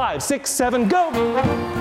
five, six, seven, go.